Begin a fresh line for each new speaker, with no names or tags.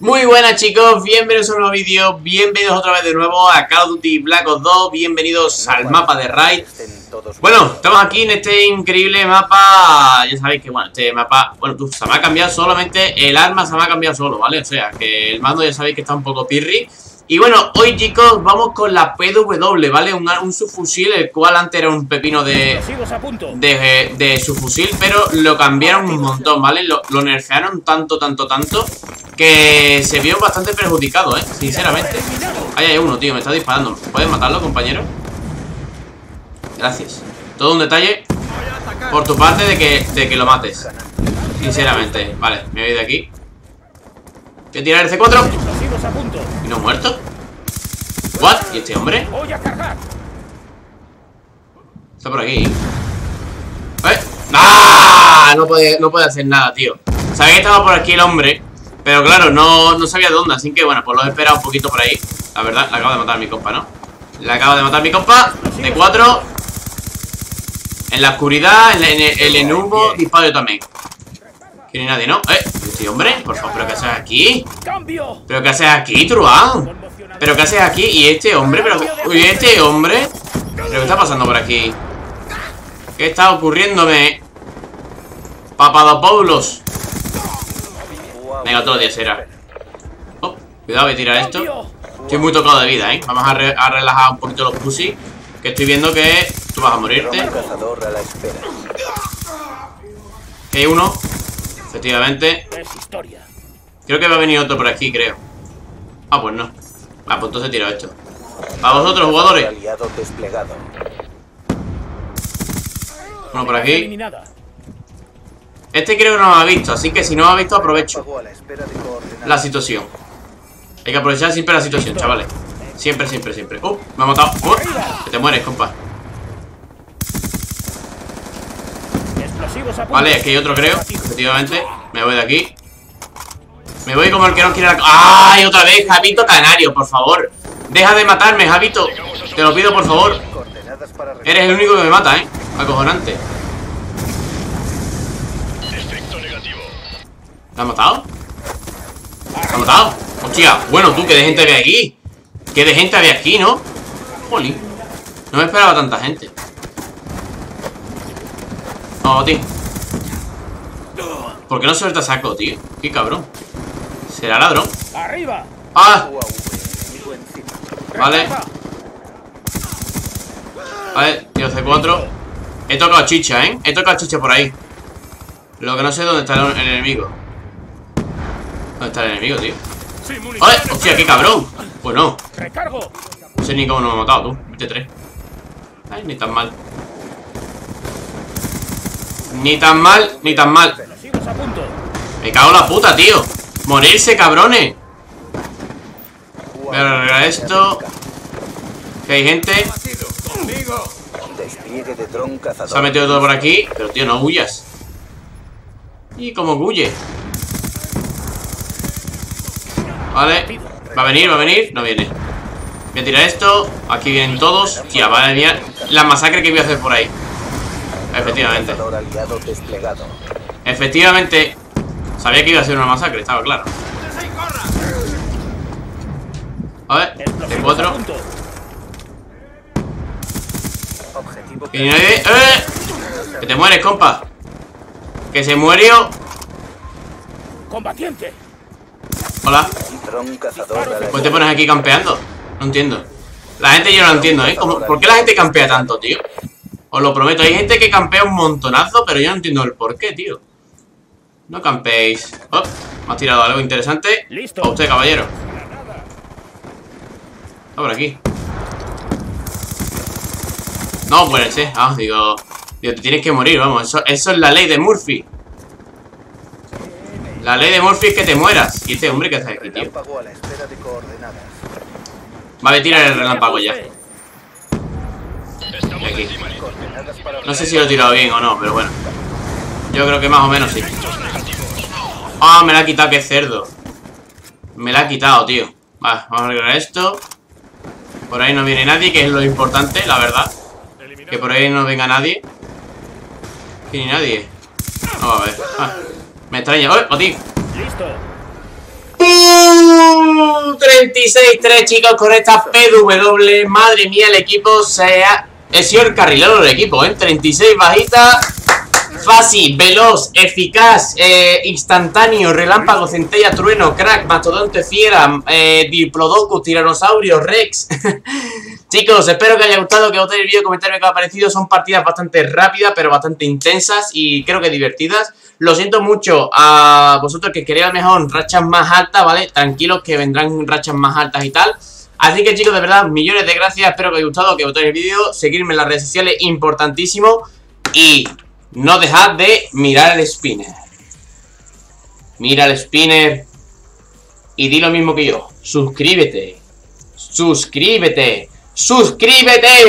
Muy buenas chicos, bienvenidos a un nuevo vídeo, bienvenidos otra vez de nuevo a Call of Duty Black Ops 2, bienvenidos al mapa de Raid. Bueno, estamos aquí en este increíble mapa, ya sabéis que bueno, este mapa, bueno, tú, se me ha cambiado solamente, el arma se me ha cambiado solo, ¿vale? O sea, que el mando ya sabéis que está un poco pirri y bueno, hoy chicos vamos con la PW, ¿vale? Un, subfusil, el cual antes era un pepino de, de, de subfusil, pero lo cambiaron un montón, ¿vale? Lo, lo nerfearon tanto, tanto, tanto, que se vio bastante perjudicado, ¿eh? Sinceramente. Ahí hay uno, tío, me está disparando. ¿Puedes matarlo, compañero? Gracias. Todo un detalle por tu parte de que, de que lo mates. Sinceramente. Vale, me voy de aquí. Voy a tirar el C4. ¿Y no muerto? ¿What? ¿Y este hombre? Está por aquí. ¿Eh? ¡Ah! No puede, no puede hacer nada, tío. Sabía que estaba por aquí el hombre. Pero claro, no, no sabía dónde. Así que bueno, pues lo he esperado un poquito por ahí. La verdad, le acabo de matar a mi compa, ¿no? Le acabo de matar a mi compa. De 4. En la oscuridad, en, el, en el disparo también. Que ni nadie, ¿no? ¡Eh! Este hombre, por favor, ¿pero qué haces aquí? ¿Pero qué haces aquí, Truán? ¿Pero qué haces aquí? ¿Y este hombre? ¿Pero ¿Y este hombre? ¿Pero qué está pasando por aquí? ¿Qué está ocurriéndome? Papadopoulos Venga, otro día será Oh, cuidado, voy a tirar esto Estoy muy tocado de vida, ¿eh? Vamos a, relajar un poquito los pussy Que estoy viendo que tú vas a morirte hay uno Efectivamente. Creo que va a venir otro por aquí, creo. Ah, pues no. Ah, pues entonces tiro esto. A vosotros, jugadores. Uno por aquí. Este creo que no lo ha visto, así que si no lo ha visto, aprovecho la situación. Hay que aprovechar siempre la situación, chavales. Siempre, siempre, siempre. ¡Uh! Me ha matado. ¡Uh! Que te mueres, compa. Vale, aquí hay otro creo. Efectivamente, me voy de aquí. Me voy como el que no quiere la... ¡Ay, otra vez! Javito Canario, por favor Deja de matarme, Javito. Te lo pido, por favor. Eres el único que me mata, ¿eh? Acojonante. ¿Te has matado? ¿Te has matado? Hostia, bueno, tú, que de gente había aquí. Que de gente había aquí, ¿no? Jolín. No me esperaba tanta gente no, tío. ¿Por qué no suelta saco, tío? Qué cabrón. ¿Será ladrón? ¡Arriba! ¡Ah! Vale. Vale, tío C4. He tocado chicha, ¿eh? He tocado chicha por ahí. Lo que no sé es dónde está el enemigo. ¿Dónde está el enemigo, tío? ¡Vale! ¡Hostia, qué cabrón! Pues no. No sé ni cómo no me ha matado, tú. Mete tres. Ay, ni tan mal. Ni tan mal, ni tan mal. Me cago en la puta, tío. Morirse, cabrones. Voy a arreglar esto. Que hay gente. Se ha metido todo por aquí Pero, tío, no huyas. ¿Y cómo huye? Vale. Va a venir, va a venir. No viene. Voy a tirar esto. Aquí vienen todos. Tía, vale mía. La masacre que voy a hacer por ahí Efectivamente. Efectivamente. Sabía que iba a ser una masacre, estaba claro. A ver, de cuatro. ¡Eh! Que te mueres, compa. Que se murió. Combatiente. Hola. Pues te pones aquí campeando. No entiendo. La gente yo no lo entiendo, ¿eh? ¿Por qué la gente campea tanto, tío? Os lo prometo, hay gente que campea un montonazo, pero yo no entiendo el por qué, tío. No campeéis. Oh, me ha tirado algo interesante. Listo. A usted, caballero. Está por aquí. No puede ser. Ah, digo. Digo, te tienes que morir, vamos. Eso, eso es la ley de Murphy. La ley de Murphy es que te mueras. ¿Y este hombre qué hace aquí, tío? Vale, tira el relámpago ya. No sé si lo he tirado bien o no, pero bueno. Yo creo que más o menos sí. Ah, me la ha quitado, qué cerdo. Me la ha quitado, tío. Vale, vamos a arreglar esto. Por ahí no viene nadie, que es lo importante, la verdad. Que por ahí no venga nadie. Que ni nadie. Vamos a ver. Ah, me extraña. ¡Oh, ti! ¡Pum! 36-3 chicos con esta PW. Madre mía, el equipo se ha... He sido el carrilero del equipo, ¿eh? 36 bajitas Fácil, veloz, eficaz, eh, instantáneo, relámpago, centella, trueno, crack, mastodonte, fiera, eh, diplodocus, tiranosaurio, rex. Chicos, espero que haya gustado, que os el vídeo, comentarme qué ha parecido. Son partidas bastante rápidas, pero bastante intensas y creo que divertidas. Lo siento mucho a vosotros que queréis mejor rachas más altas, ¿vale? Tranquilos que vendrán rachas más altas y tal. Así que chicos, de verdad, millones de gracias, espero que os haya gustado, que os el vídeo, seguirme en las redes sociales, importantísimo. Y no dejad de mirar el spinner. Mira el spinner y di lo mismo que yo. Suscríbete. Suscríbete. Suscríbete.